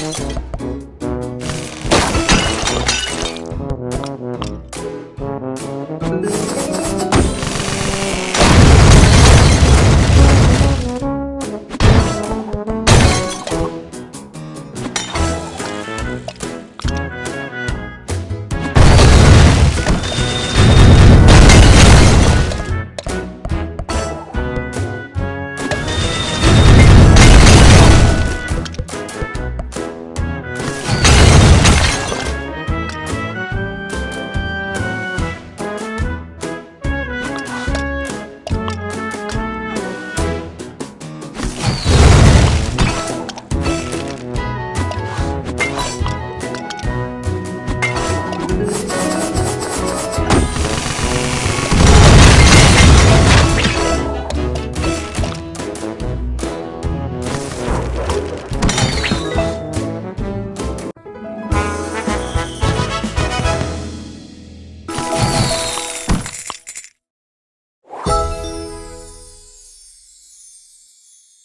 Thank uhum. you.